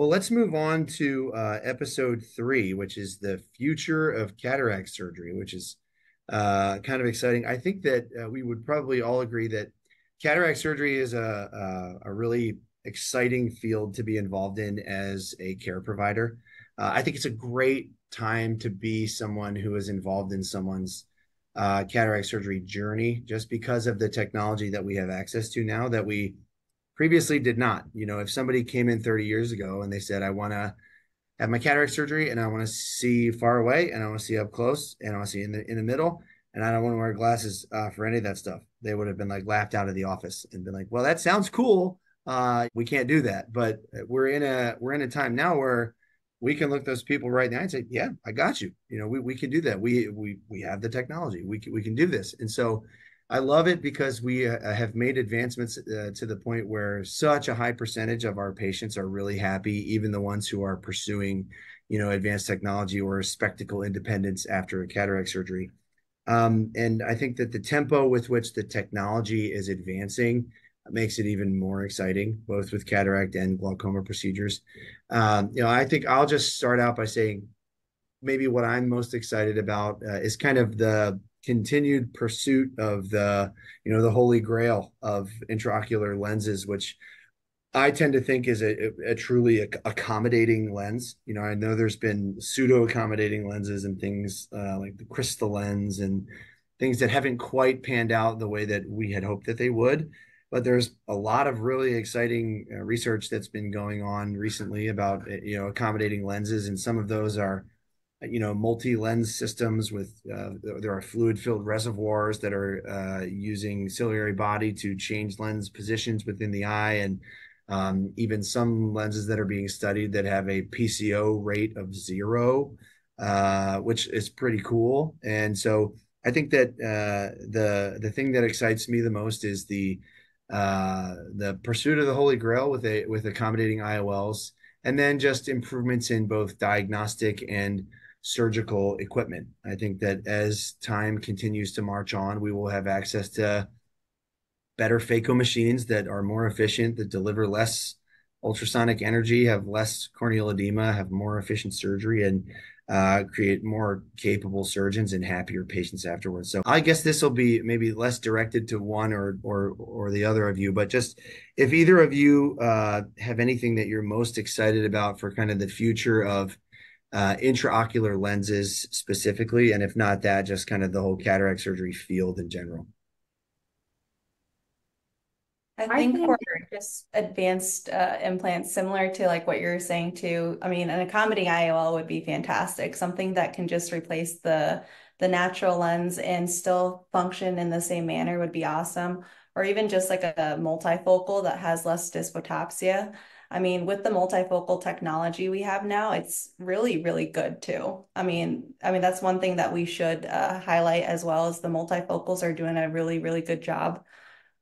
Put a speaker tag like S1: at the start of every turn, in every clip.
S1: Well, let's move on to uh, episode three, which is the future of cataract surgery, which is uh, kind of exciting. I think that uh, we would probably all agree that cataract surgery is a, a, a really exciting field to be involved in as a care provider. Uh, I think it's a great time to be someone who is involved in someone's uh, cataract surgery journey, just because of the technology that we have access to now that we previously did not. You know, if somebody came in 30 years ago and they said, I want to have my cataract surgery and I want to see far away and I want to see up close and I want to see in the in the middle and I don't want to wear glasses uh, for any of that stuff. They would have been like laughed out of the office and been like, "Well, that sounds cool. Uh, we can't do that." But we're in a we're in a time now where we can look those people right now and say, "Yeah, I got you. You know, we we can do that. We we we have the technology. We can, we can do this." And so I love it because we uh, have made advancements uh, to the point where such a high percentage of our patients are really happy, even the ones who are pursuing, you know, advanced technology or spectacle independence after a cataract surgery. Um, and I think that the tempo with which the technology is advancing makes it even more exciting, both with cataract and glaucoma procedures. Um, you know, I think I'll just start out by saying maybe what I'm most excited about uh, is kind of the continued pursuit of the you know the holy grail of intraocular lenses which i tend to think is a, a, truly accommodating lens. You know i know there's been pseudo accommodating lenses and things uh, like the Crystalens and things that haven't quite panned out the way that we had hoped that they would. But there's a lot of really exciting uh, research that's been going on recently about you know accommodating lenses and some of those are you know multi-lens systems with uh, there are fluid-filled reservoirs that are uh, using ciliary body to change lens positions within the eye and um, even some lenses that are being studied that have a PCO rate of zero, uh, which is pretty cool. And so I think that uh, the the thing that excites me the most is the uh, the pursuit of the holy grail with a with accommodating IOLs, and then just improvements in both diagnostic and surgical equipment. I think that as time continues to march on, we will have access to better phaco machines that are more efficient, that deliver less ultrasonic energy, have less corneal edema, have more efficient surgery, and uh, create more capable surgeons and happier patients afterwards. So I guess this will be maybe less directed to one or or or the other of you, but just if either of you uh, have anything that you're most excited about for kind of the future of uh, intraocular lenses specifically, and if not that, just kind of the whole cataract surgery field in general?
S2: I think, I think for just advanced uh, implants, similar to like what you're saying too. I mean, an accommodating IOL would be fantastic. Something that can just replace the the natural lens and still function in the same manner would be awesome. Or even just like a multifocal that has less dysphotopsia. I mean, with the multifocal technology we have now, it's really, really good too. I mean, I mean that's one thing that we should uh, highlight as well as the multifocals are doing a really, really good job.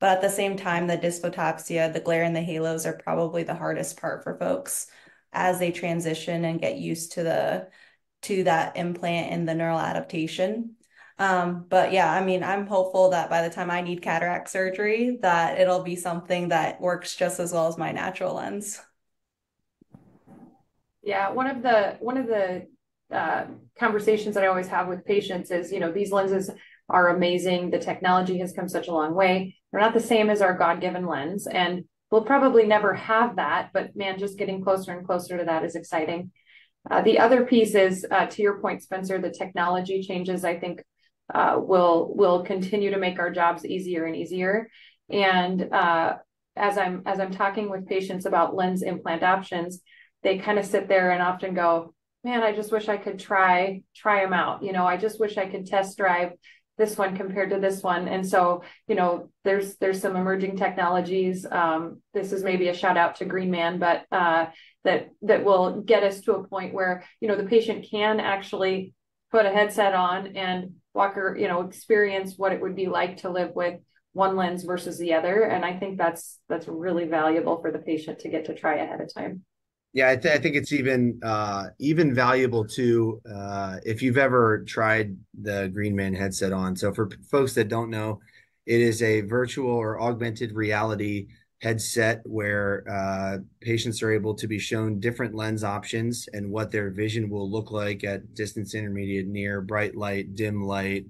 S2: But at the same time, the dysphotopsia, the glare and the halos are probably the hardest part for folks as they transition and get used to the to that implant and the neural adaptation. Um, but yeah, I mean, I'm hopeful that by the time I need cataract surgery, that it'll be something that works just as well as my natural lens.
S3: Yeah, one of the one of the uh, conversations that I always have with patients is, you know, these lenses are amazing. The technology has come such a long way. They're not the same as our God-given lens, and we'll probably never have that. But man, just getting closer and closer to that is exciting. Uh, the other piece is, uh, to your point, Spencer, the technology changes. I think uh, will will continue to make our jobs easier and easier. And uh, as I'm as I'm talking with patients about lens implant options, they kind of sit there and often go, "Man, I just wish I could try try them out. You know, I just wish I could test drive this one compared to this one." And so, you know, there's there's some emerging technologies. Um, this is maybe a shout out to Greenman but uh, that that will get us to a point where you know the patient can actually put a headset on and Walker, you know, experience what it would be like to live with one lens versus the other. And I think that's that's really valuable for the patient to get to try ahead of time.
S1: Yeah, I, th- I think it's even uh, even valuable too uh, if you've ever tried the Greenman headset on. So for folks that don't know, it is a virtual or augmented reality headset where uh, patients are able to be shown different lens options and what their vision will look like at distance, intermediate, near, bright light, dim light,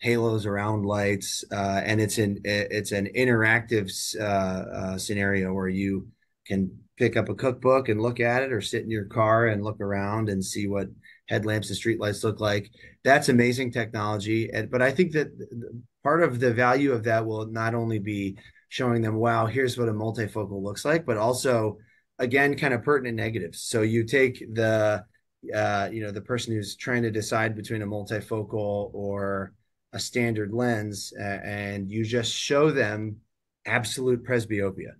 S1: halos around lights, uh, and it's an it's an interactive uh, uh, scenario where you can pick up a cookbook and look at it, or sit in your car and look around and see what headlamps and streetlights look like. That's amazing technology, and but I think that part of the value of that will not only be showing them, wow, here's what a multifocal looks like, but also, again, kind of pertinent negatives. So you take the, uh, you know, the person who's trying to decide between a multifocal or a standard lens, uh, and you just show them absolute presbyopia.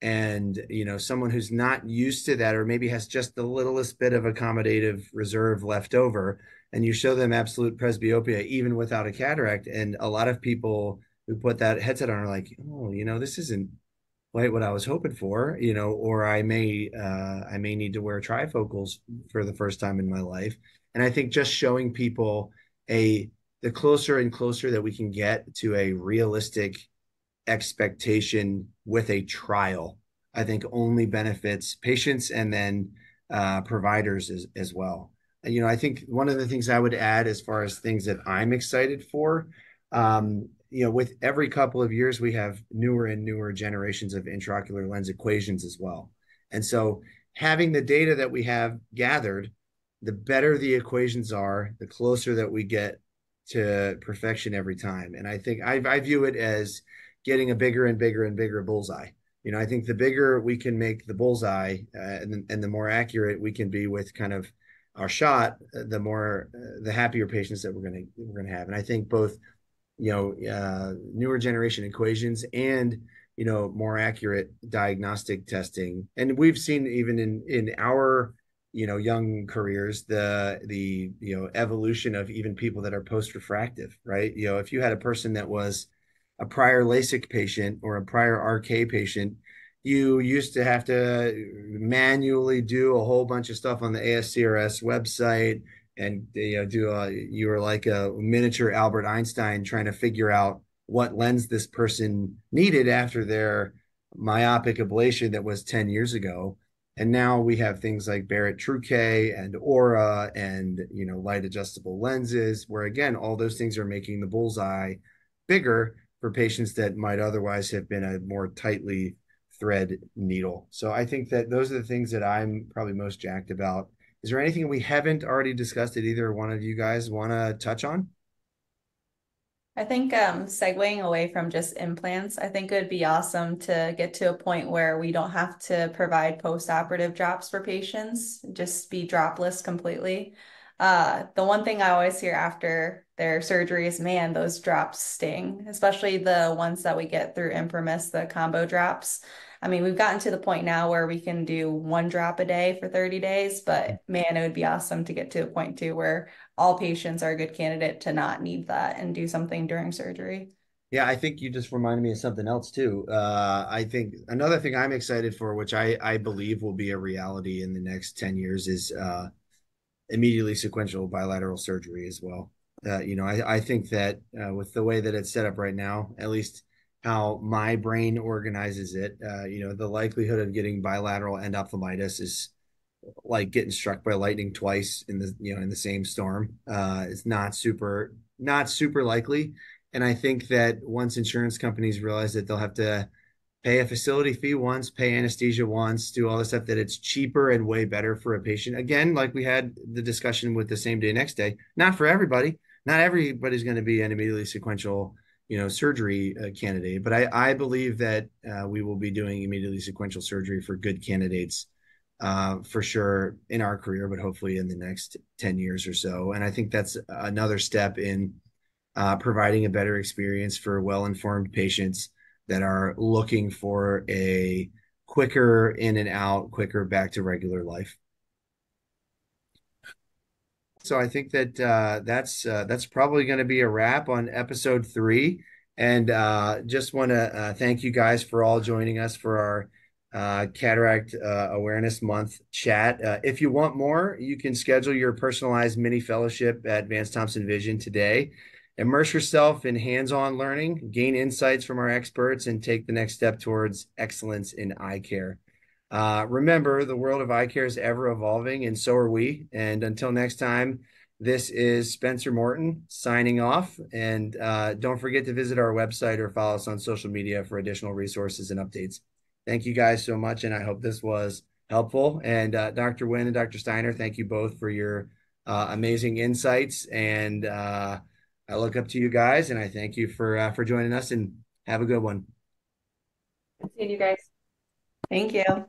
S1: And you know, someone who's not used to that, or maybe has just the littlest bit of accommodative reserve left over, and you show them absolute presbyopia even without a cataract, and a lot of people who put that headset on are like, oh, you know, this isn't quite what I was hoping for, you know, or I may uh, I may need to wear trifocals for the first time in my life. And I think just showing people a the closer and closer that we can get to a realistic expectation with a trial, I think only benefits patients and then uh, providers as, as well. And, you know, I think one of the things I would add as far as things that I'm excited for um, you know, with every couple of years, we have newer and newer generations of intraocular lens equations as well. And so having the data that we have gathered, the better the equations are, the closer that we get to perfection every time. And I think I, I view it as getting a bigger and bigger and bigger bullseye. You know, I think the bigger we can make the bullseye uh, and, and the more accurate we can be with kind of our shot, the more uh, the happier patients that we're going to we're going to have. And I think both you know uh, newer generation equations and you know more accurate diagnostic testing. And we've seen even in in our you know young careers the the you know evolution of even people that are post refractive right? You know if you had a person that was a prior LASIK patient or a prior RK patient you used to have to manually do a whole bunch of stuff on the ASCRS website and uh, you know do a you were like a miniature Albert Einstein trying to figure out what lens this person needed after their myopic ablation that was 10 years ago and now we have things like Barrett K and ORA and you know light adjustable lenses where again all those things are making the bullseye bigger for patients that might otherwise have been a more tightly thread needle. So I think that those are the things that I'm probably most jacked about is there anything we haven't already discussed that either one of you guys want to touch on?
S2: I think um, segueing away from just implants, I think it would be awesome to get to a point where we don't have to provide post-operative drops for patients, just be dropless completely. Uh, the one thing I always hear after their surgery is, man, those drops sting, especially the ones that we get through ImprimisRx, the combo drops. I mean, we've gotten to the point now where we can do one drop a day for 30 days, but man, it would be awesome to get to a point too where all patients are a good candidate to not need that and do something during surgery.
S1: Yeah, I think you just reminded me of something else too. Uh, I think another thing I'm excited for, which I, I believe will be a reality in the next 10 years, is uh, immediately sequential bilateral surgery as well. Uh, you know, I, I think that uh, with the way that it's set up right now, at least how my brain organizes it. Uh, you know, the likelihood of getting bilateral endophthalmitis is like getting struck by lightning twice in the you know in the same storm. Uh, it's not super not super likely, and I think that once insurance companies realize that they'll have to pay a facility fee once, pay anesthesia once, do all this stuff, that it's cheaper and way better for a patient. Again, like we had the discussion with the same day, next day, not for everybody. Not everybody's going to be an immediately sequential you know surgery uh, candidate but i i believe that uh, we will be doing immediately sequential surgery for good candidates uh, for sure in our career but hopefully in the next 10 years or so. And i think that's another step in uh, providing a better experience for well-informed patients that are looking for a quicker in and out quicker back to regular life so I think that uh, that's uh, that's probably going to be a wrap on episode three. And uh, just want to uh, thank you guys for all joining us for our uh, Cataract uh, Awareness Month chat. if you want more, you can schedule your personalized mini fellowship at Vance Thompson Vision today immerse yourself in hands-on learning, gain insights from our experts, and take the next step towards excellence in eye care. Uh, remember, the world of eye care is ever evolving, and so are we. And until next time, this is Spencer Morton signing off. And uh, don't forget to visit our website or follow us on social media for additional resources and updates. Thank you guys so much, and I hope this was helpful. And uh, Dr. Nguyen and Dr. Steiner, thank you both for your uh, amazing insights. And uh, I look up to you guys, and I thank you for uh, for joining us. And have a good one.
S3: Seeing you guys.
S2: Thank you.